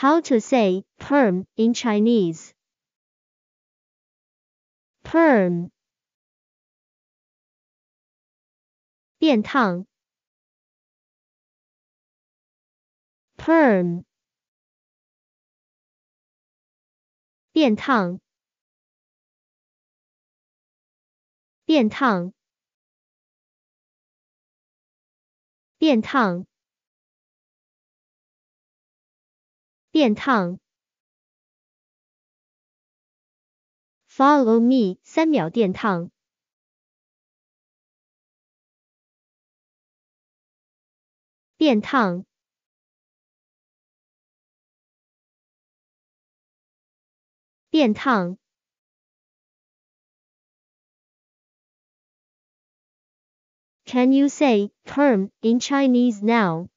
How to say perm in Chinese? Perm. 电烫 Perm. 电烫电烫电烫变烫。Follow me，三秒电烫。电烫。电烫。Can you say perm in Chinese now?